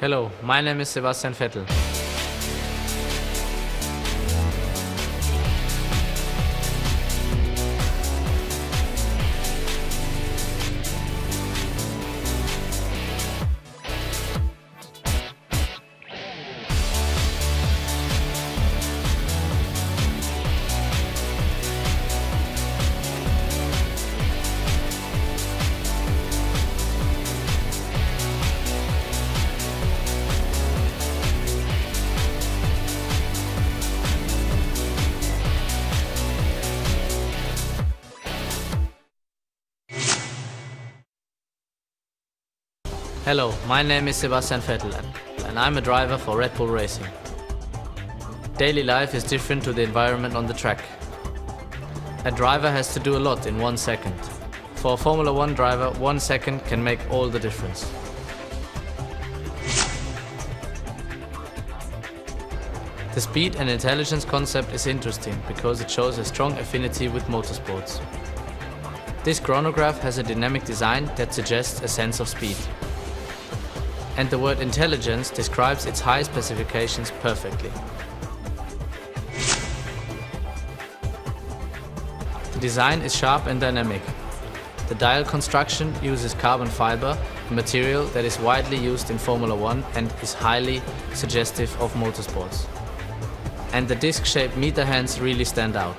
Hello, my name is Sebastian Vettel. Hello, my name is Sebastian Vettel and I'm a driver for Red Bull Racing. Daily life is different to the environment on the track. A driver has to do a lot in one second. For a Formula One driver, one second can make all the difference. The speed and intelligence concept is interesting because it shows a strong affinity with motorsports. This chronograph has a dynamic design that suggests a sense of speed and the word intelligence describes its high specifications perfectly. The design is sharp and dynamic. The dial construction uses carbon fiber, a material that is widely used in Formula One and is highly suggestive of motorsports. And the disc-shaped meter hands really stand out.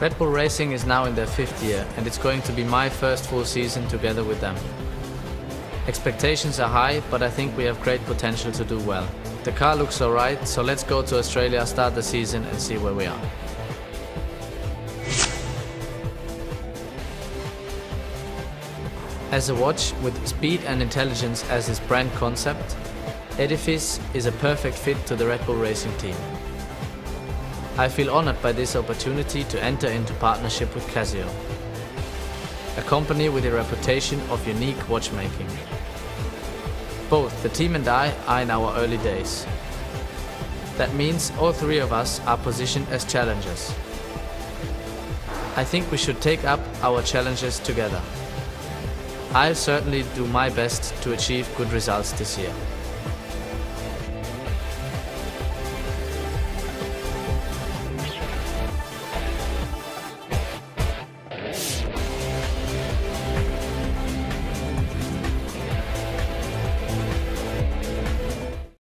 Red Bull Racing is now in their fifth year and it's going to be my first full season together with them. Expectations are high, but I think we have great potential to do well. The car looks alright, so let's go to Australia, start the season and see where we are. As a watch with speed and intelligence as its brand concept, Edifice is a perfect fit to the Red Bull Racing team. I feel honored by this opportunity to enter into partnership with Casio, a company with a reputation of unique watchmaking. Both the team and I are in our early days. That means all three of us are positioned as challengers. I think we should take up our challenges together. I'll certainly do my best to achieve good results this year.